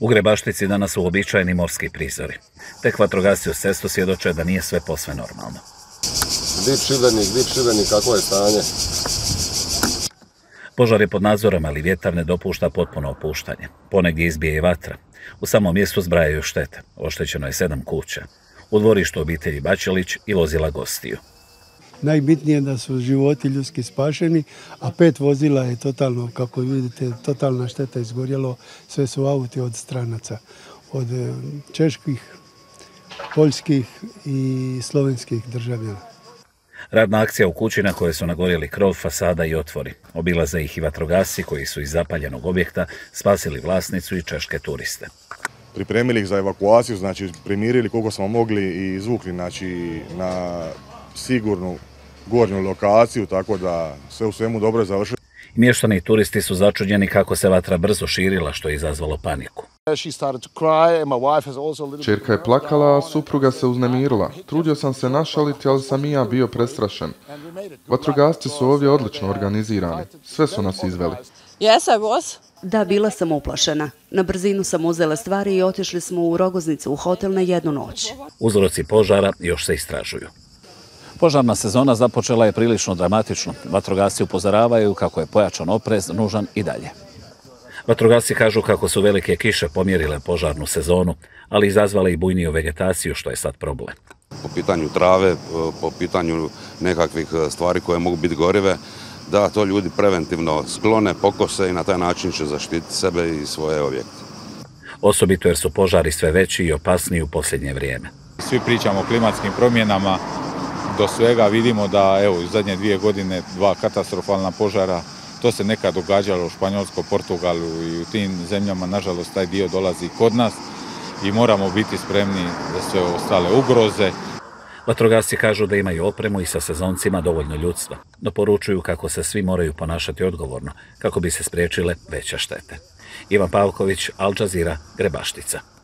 U Grebaštici danas su uobičajeni morski prizori. Tek vatrogasci u cestu svjedoče da nije sve posve normalno. Dip Šibenik, Dip Šibenik, kako je stanje? Požar je pod nadzorom, ali vjetar ne dopušta potpuno opuštanje. Ponegdje izbije i vatra. U samom mjestu zbrajaju štete. Oštećeno je sedam kuća. U dvorištu obitelji Bačelić i vozila gostiju. Najbitnije je da su životi ljudski spašeni, a pet vozila je totalno, kako vidite, totalna šteta izgorjelo. Sve su auti od stranaca, od e, čeških, poljskih i slovenskih državljana. Radna akcija u kući na kojoj su nagorjeli krov, fasada i otvori. Obilaze ih i vatrogasci koji su iz zapaljenog objekta spasili vlasnicu i češke turiste. Pripremili ih za evakuaciju, znači primirili koliko smo mogli i izvukli znači, na sigurnu gornju lokaciju, tako da sve u svemu dobro je završilo. Mještani i turisti su začuđeni kako se vatra brzo širila, što je izazvalo paniku. Čerka je plakala, a supruga se uznemirila. Trudio sam se našaliti, ali sam i ja bio prestrašen. Vatrogasci su ovdje odlično organizirani. Sve su nas izveli. Da, bila sam uplašena. Na brzinu sam uzela stvari i otišli smo u Rogoznicu u hotel na jednu noć. Uzroci požara još se istražuju. Požarna sezona započela je prilično dramatično. Vatrogasci upozoravaju kako je pojačan oprez nužan i dalje. Vatrogasci kažu kako su velike kiše pomjerile požarnu sezonu, ali izazvale i bujniju vegetaciju, što je sad problem. Po pitanju trave, po pitanju nekakvih stvari koje mogu biti gorive, da to ljudi preventivno sklone, pokose i na taj način će zaštiti sebe i svoje objekte. Osobito jer su požari sve veći i opasniji u posljednje vrijeme. Svi pričamo o klimatskim promjenama, do svega vidimo da evo u zadnje dvije godine dva katastrofalna požara, to se nekad događalo u Španjolsko, Portugalu i u tim zemljama, nažalost taj dio dolazi kod nas i moramo biti spremni za sve ostale ugroze. Vatrogasci kažu da imaju opremu i sa sezoncima dovoljno ljudstva, no poručuju kako se svi moraju ponašati odgovorno, kako bi se spriječile veće štete. Ivan Pavković, Al Jazeera, Grebaštica.